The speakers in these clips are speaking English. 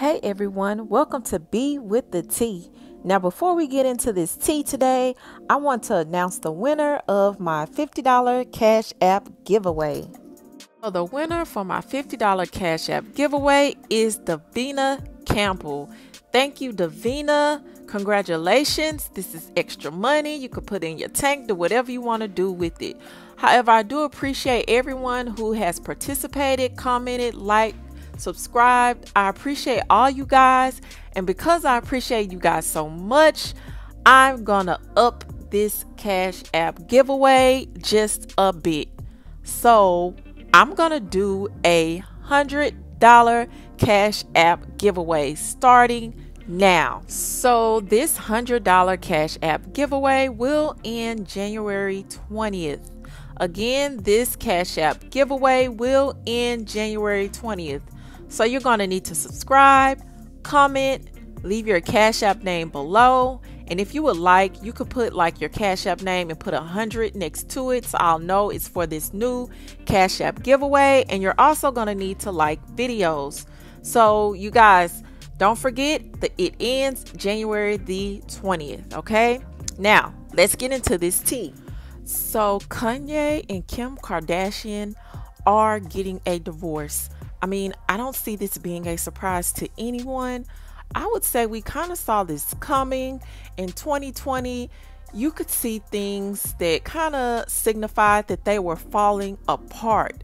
Hey everyone, welcome to Bee with the Tea. Now, before we get into this tea today, I want to announce the winner of my $50 Cash App giveaway. The winner for my $50 Cash App giveaway is Davina Campbell. Thank you, Davina. Congratulations. This is extra money. You could put in your tank, do whatever you want to do with it. However, I do appreciate everyone who has participated, commented, liked, subscribed. I appreciate all you guys. And because I appreciate you guys so much, I'm going to up this Cash App giveaway just a bit. So I'm going to do a $100 Cash App giveaway starting now. So this $100 Cash App giveaway will end January 20th. Again, this Cash App giveaway will end January 20th. So you're going to need to subscribe, comment, leave your Cash App name below. And if you would like, you could put like your Cash App name and put a hundred next to it so I'll know it's for this new Cash App giveaway. And you're also going to need to like videos. So you guys, don't forget that it ends January the 20th. Okay. Now let's get into this tea. So Kanye and Kim Kardashian are getting a divorce. I mean, I don't see this being a surprise to anyone. I would say we kind of saw this coming in 2020. You could see things that kind of signified that they were falling apart.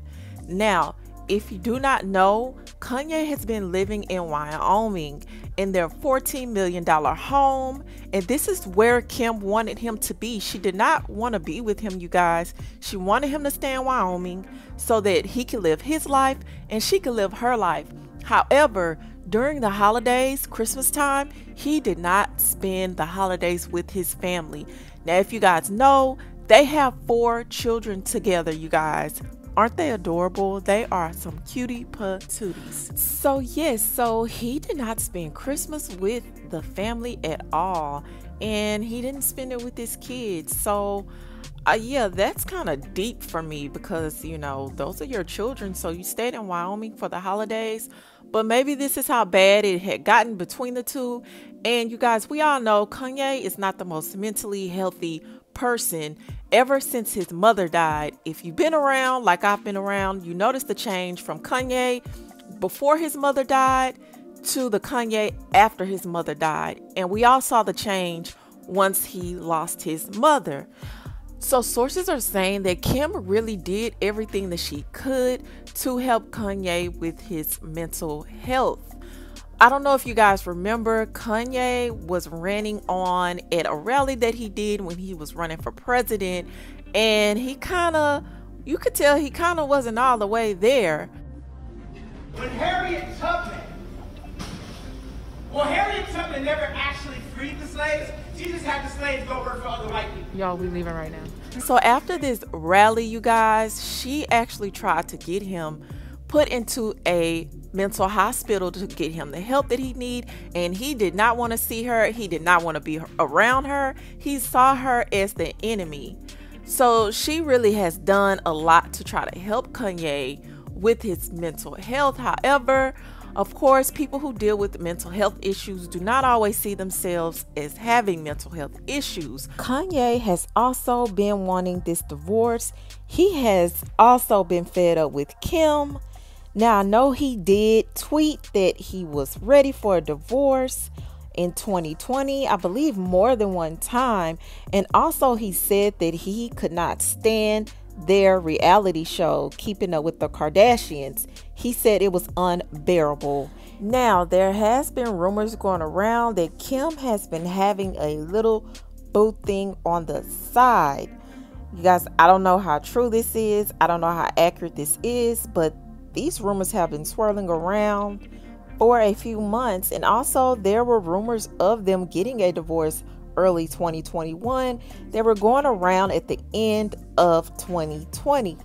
Now, if you do not know, Kanye has been living in Wyoming in their $14 million home. And this is where Kim wanted him to be. She did not want to be with him, you guys. She wanted him to stay in Wyoming so that he could live his life and she could live her life. However, during the holidays, Christmas time, he did not spend the holidays with his family. Now, if you guys know, they have four children together, you guys. Aren't they adorable? They are some cutie patooties. So, yes, so he did not spend Christmas with the family at all, and he didn't spend it with his kids. So, uh, yeah, that's kind of deep for me because, you know, those are your children. So, you stayed in Wyoming for the holidays, but maybe this is how bad it had gotten between the two. And you guys, we all know Kanye is not the most mentally healthy person ever since his mother died. If you've been around, like I've been around, you notice the change from Kanye before his mother died to the Kanye after his mother died. And we all saw the change once he lost his mother. So, sources are saying that Kim really did everything that she could to help Kanye with his mental health. I don't know if you guys remember, Kanye was running on at a rally that he did when he was running for president, and he kind of, you could tell he kind of wasn't all the way there. When Harriet Tubman, well, Harriet Tubman never actually freed the slaves. She just had the slaves go work for other white people. Y'all, we leaving right now. So after this rally, you guys, she actually tried to get him put into a mental hospital to get him the help that he need and he did not want to see her he did not want to be around her he saw her as the enemy so she really has done a lot to try to help kanye with his mental health however of course, people who deal with mental health issues do not always see themselves as having mental health issues. Kanye has also been wanting this divorce. He has also been fed up with Kim. Now, I know he did tweet that he was ready for a divorce in 2020, I believe more than one time. And also, he said that he could not stand their reality show, Keeping Up with the Kardashians. He said it was unbearable. Now, there has been rumors going around that Kim has been having a little boo thing on the side. You guys, I don't know how true this is. I don't know how accurate this is, but these rumors have been swirling around for a few months, and also there were rumors of them getting a divorce early 2021. They were going around at the end of 2020.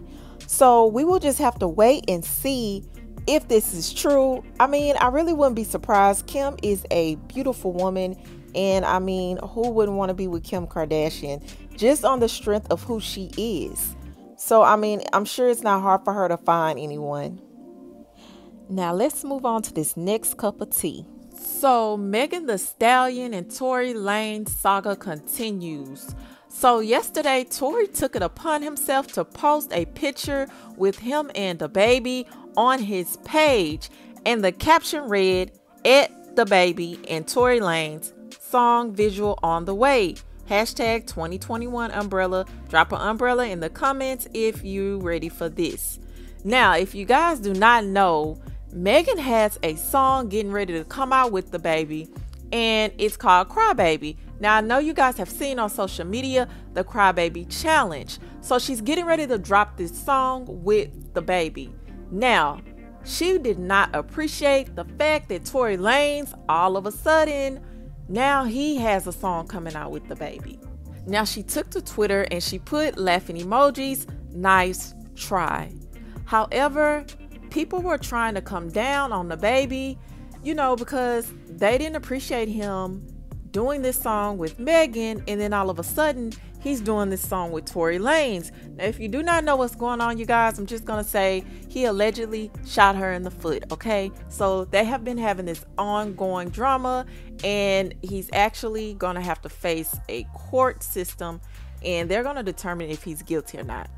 So we will just have to wait and see if this is true. I mean, I really wouldn't be surprised. Kim is a beautiful woman, and I mean, who wouldn't want to be with Kim Kardashian just on the strength of who she is? So, I mean, I'm sure it's not hard for her to find anyone. Now let's move on to this next cup of tea. So, Megan Thee Stallion and Tory Lane saga continues. So, yesterday, Tory took it upon himself to post a picture with him and DaBaby on his page, and the caption read, At DaBaby and Tory Lanez song visual on the way. Hashtag 2021 umbrella. Drop an umbrella in the comments if you ready for this. Now, if you guys do not know, Megan has a song getting ready to come out with DaBaby, and it's called Crybaby. Now, I know you guys have seen on social media the Crybaby Challenge. So she's getting ready to drop this song with DaBaby. Now, she did not appreciate the fact that Tory Lanez all of a sudden now he has a song coming out with DaBaby. Now she took to Twitter and she put laughing emojis, nice try. However, people were trying to come down on DaBaby, you know, because they didn't appreciate him doing this song with Megan, and then all of a sudden he's doing this song with Tory Lanez. Now, if you do not know what's going on, you guys, I'm just gonna say he allegedly shot her in the foot. Okay, so they have been having this ongoing drama, and he's actually gonna have to face a court system, and they're gonna determine if he's guilty or not.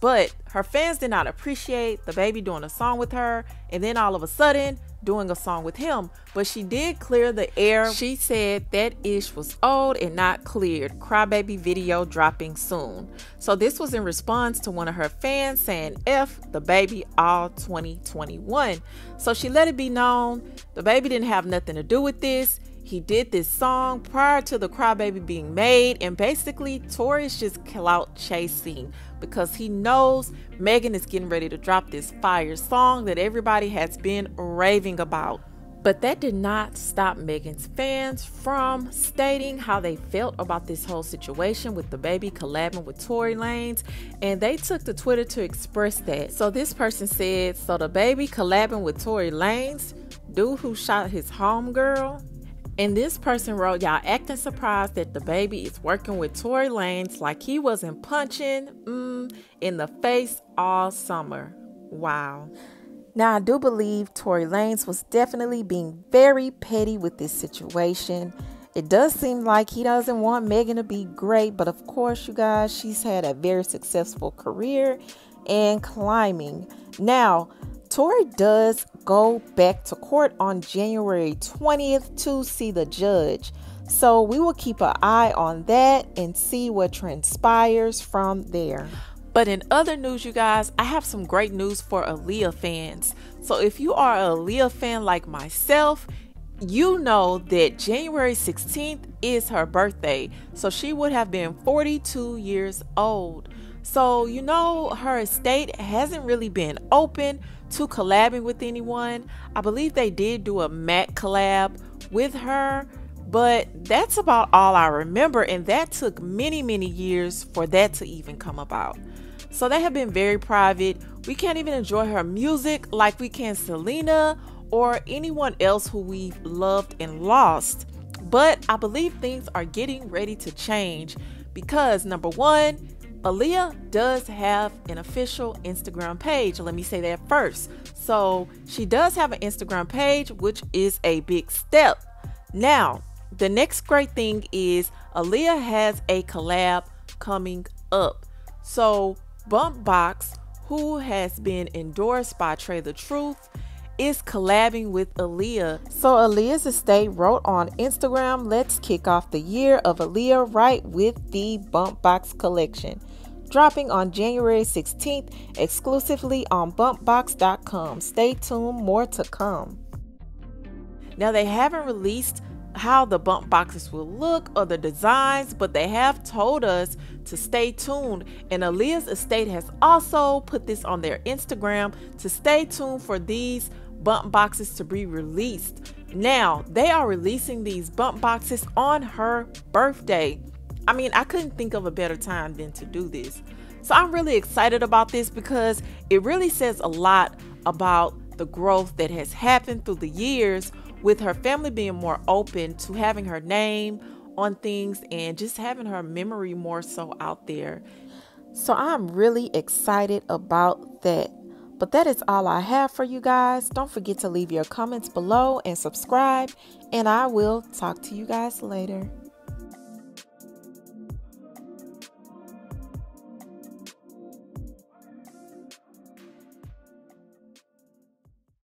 But her fans did not appreciate DaBaby doing a song with her, and then all of a sudden doing a song with him. But she did clear the air. She said that ish was old and not cleared. Crybaby video dropping soon. So this was in response to one of her fans saying F baby all 2021. So she let it be known DaBaby didn't have nothing to do with this. He did this song prior to the Crybaby being made, and basically, Tory is just clout chasing because he knows Megan is getting ready to drop this fire song that everybody has been raving about. But that did not stop Megan's fans from stating how they felt about this whole situation with DaBaby collabing with Tory Lanez, and they took to Twitter to express that. So this person said, "So DaBaby collabing with Tory Lanez, dude who shot his homegirl." And this person wrote, Y'all acting surprised that DaBaby is working with Tory Lanez like he wasn't punching mm, in the face all summer. Wow. Now, I do believe Tory Lanez was definitely being very petty with this situation. It does seem like he doesn't want Megan to be great, but of course, you guys, she's had a very successful career and climbing. Now, Tory does go back to court on January 20th to see the judge. So we will keep an eye on that and see what transpires from there. But in other news, you guys, I have some great news for Aaliyah fans. So if you are a Aaliyah fan like myself, you know that January 16th is her birthday. So she would have been 42 years old. So, you know, her estate hasn't really been open to collabing with anyone. I believe they did do a Mac collab with her, but that's about all I remember. And that took many, many years for that to even come about. So they have been very private. We can't even enjoy her music like we can Selena or anyone else who we've loved and lost. But I believe things are getting ready to change because number one, Aaliyah does have an official Instagram page. Let me say that first. So she does have an Instagram page, which is a big step. Now, the next great thing is Aaliyah has a collab coming up. So Bumpboxx, who has been endorsed by Trae the Truth, is collabing with Aaliyah. So Aaliyah's estate wrote on Instagram, let's kick off the year of Aaliyah right with the Bumpboxx collection dropping on January 16th exclusively on bumpboxx.com. Stay tuned, more to come. Now, they haven't released how the bump boxes will look or the designs, but they have told us to stay tuned. And Aaliyah's estate has also put this on their Instagram to stay tuned for these bump boxes to be released. Now, they are releasing these bump boxes on her birthday. I mean, I couldn't think of a better time than to do this. So I'm really excited about this because it really says a lot about the growth that has happened through the years with her family being more open to having her name on things and just having her memory more so out there. So I'm really excited about that. But that is all I have for you guys. Don't forget to leave your comments below and subscribe. And I will talk to you guys later.